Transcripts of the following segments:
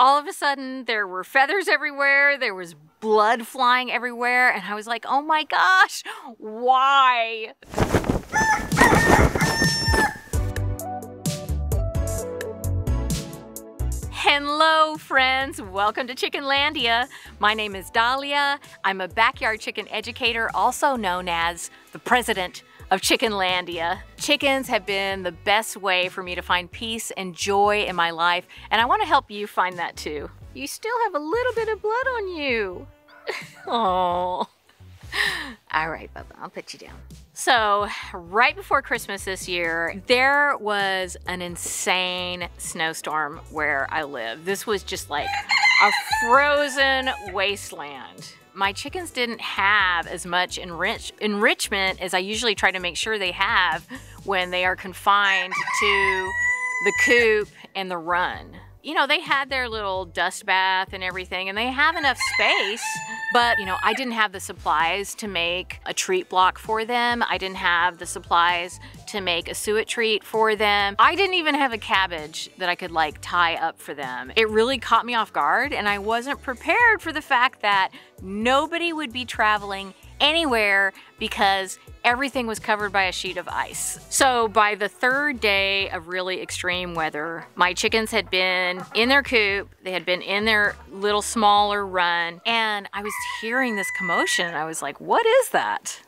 all of a sudden there were feathers everywhere, there was blood flying everywhere, and I was like, oh my gosh, why? Hello, friends. Welcome to Chickenlandia. My name is Dahlia. I'm a backyard chicken educator, also known as the president of Chickenlandia. Chickens have been the best way for me to find peace and joy in my life, and I want to help you find that too. You still have a little bit of blood on you. Oh. All right, Bubba, I'll put you down. So, right before Christmas this year, there was an insane snowstorm where I live. This was just like a frozen wasteland. My chickens didn't have as much enrich enrichment as I usually try to make sure they have when they are confined to the coop and the run you know, they had their little dust bath and everything, and they have enough space. But, you know, I didn't have the supplies to make a treat block for them. I didn't have the supplies to make a suet treat for them. I didn't even have a cabbage that I could like tie up for them. It really caught me off guard, and I wasn't prepared for the fact that nobody would be traveling anywhere because everything was covered by a sheet of ice. So by the third day of really extreme weather, my chickens had been in their coop, they had been in their little smaller run, and I was hearing this commotion. and I was like, what is that?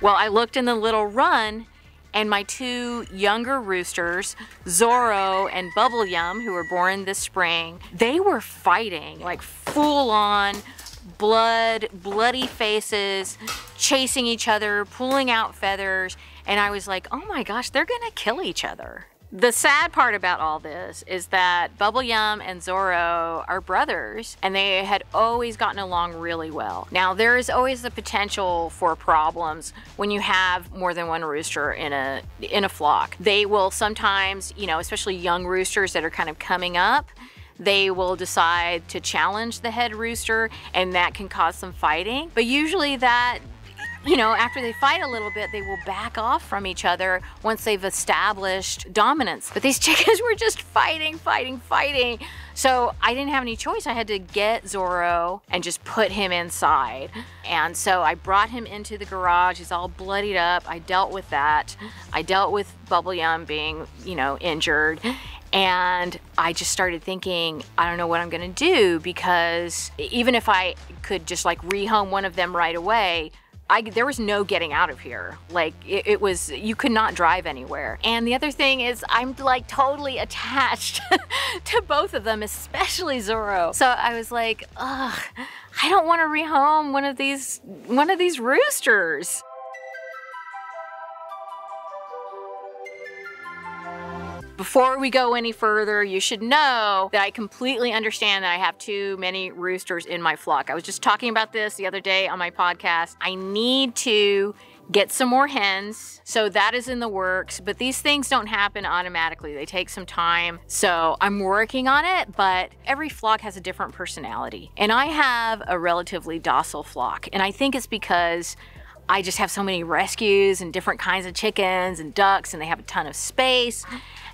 Well, I looked in the little run and my two younger roosters, Zorro and Bubble Yum, who were born this spring, they were fighting like full on blood, bloody faces, chasing each other, pulling out feathers. And I was like, oh my gosh, they're gonna kill each other. The sad part about all this is that Bubble Yum and Zorro are brothers and they had always gotten along really well. Now there is always the potential for problems when you have more than one rooster in a in a flock. They will sometimes, you know, especially young roosters that are kind of coming up, they will decide to challenge the head rooster and that can cause some fighting. But usually that you know, after they fight a little bit, they will back off from each other once they've established dominance. But these chickens were just fighting, fighting, fighting. So I didn't have any choice. I had to get Zorro and just put him inside. And so I brought him into the garage. He's all bloodied up. I dealt with that. I dealt with Bubble Yum being, you know, injured. And I just started thinking, I don't know what I'm gonna do because even if I could just like rehome one of them right away, I, there was no getting out of here. Like it, it, was, you could not drive anywhere. And the other thing is I'm like totally attached to both of them, especially Zorro. So I was like, ugh, I don't want to rehome one of these, one of these roosters. Before we go any further, you should know that I completely understand that I have too many roosters in my flock. I was just talking about this the other day on my podcast. I need to get some more hens. So that is in the works, but these things don't happen automatically. They take some time. So I'm working on it, but every flock has a different personality. And I have a relatively docile flock. And I think it's because I just have so many rescues and different kinds of chickens and ducks and they have a ton of space.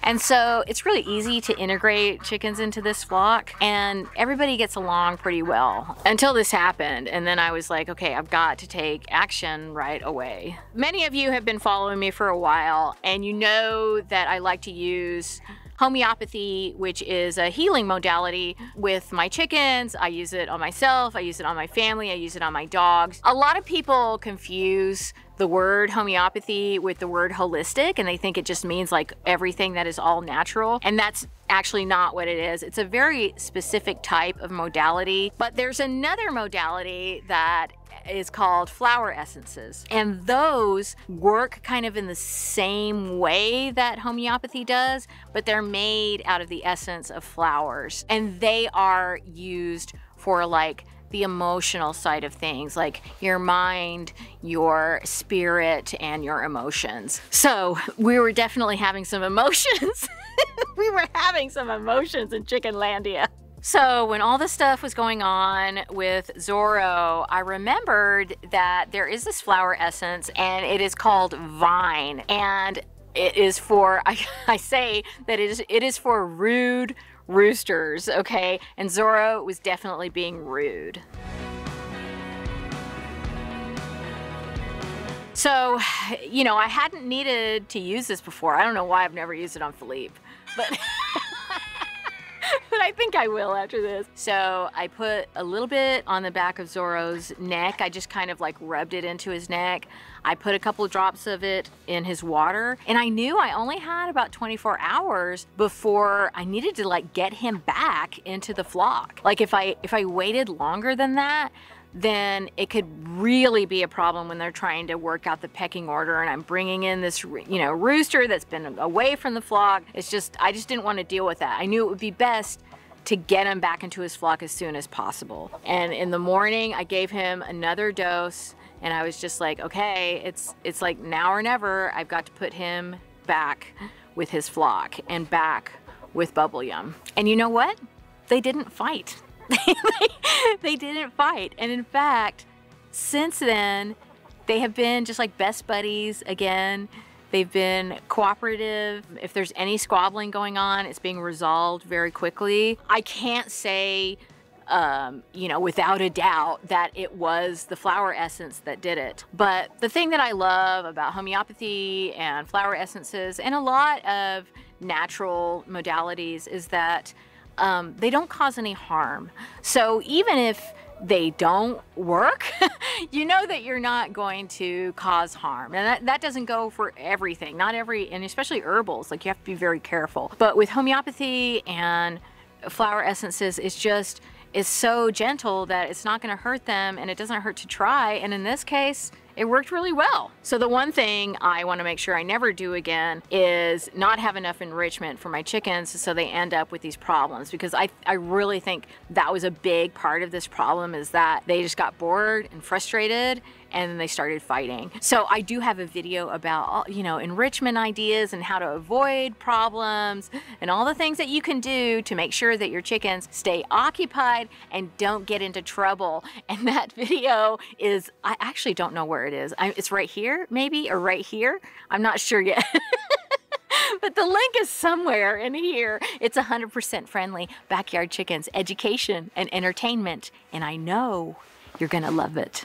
And so it's really easy to integrate chickens into this flock and everybody gets along pretty well until this happened. And then I was like, okay, I've got to take action right away. Many of you have been following me for a while and you know that I like to use homeopathy, which is a healing modality with my chickens. I use it on myself, I use it on my family, I use it on my dogs. A lot of people confuse the word homeopathy with the word holistic and they think it just means like everything that is all natural and that's actually not what it is. It's a very specific type of modality, but there's another modality that is called flower essences. And those work kind of in the same way that homeopathy does, but they're made out of the essence of flowers. And they are used for like the emotional side of things, like your mind, your spirit, and your emotions. So we were definitely having some emotions. we were having some emotions in Chickenlandia. So when all this stuff was going on with Zorro, I remembered that there is this flower essence and it is called Vine. And it is for, I, I say that it is, it is for rude roosters, okay? And Zorro was definitely being rude. So, you know, I hadn't needed to use this before. I don't know why I've never used it on Philippe, but, I think I will after this. So I put a little bit on the back of Zorro's neck. I just kind of like rubbed it into his neck. I put a couple drops of it in his water and I knew I only had about 24 hours before I needed to like get him back into the flock. Like if I if I waited longer than that, then it could really be a problem when they're trying to work out the pecking order and I'm bringing in this, you know, rooster that's been away from the flock. It's just, I just didn't want to deal with that. I knew it would be best to get him back into his flock as soon as possible. And in the morning, I gave him another dose and I was just like, okay, it's, it's like now or never, I've got to put him back with his flock and back with Bubble Yum. And you know what? They didn't fight. they didn't fight. And in fact, since then, they have been just like best buddies again. They've been cooperative. If there's any squabbling going on, it's being resolved very quickly. I can't say, um, you know, without a doubt that it was the flower essence that did it. But the thing that I love about homeopathy and flower essences and a lot of natural modalities is that um, they don't cause any harm. So even if they don't work, you know that you're not going to cause harm. And that, that doesn't go for everything, not every, and especially herbals, like you have to be very careful. But with homeopathy and flower essences, it's just, it's so gentle that it's not gonna hurt them and it doesn't hurt to try. And in this case, it worked really well. So the one thing I wanna make sure I never do again is not have enough enrichment for my chickens so they end up with these problems because I, I really think that was a big part of this problem is that they just got bored and frustrated and then they started fighting. So I do have a video about, uh, you know, enrichment ideas and how to avoid problems and all the things that you can do to make sure that your chickens stay occupied and don't get into trouble. And that video is, I actually don't know where it is. I, it's right here, maybe, or right here. I'm not sure yet. but the link is somewhere in here. It's 100% friendly backyard chickens, education and entertainment. And I know you're gonna love it.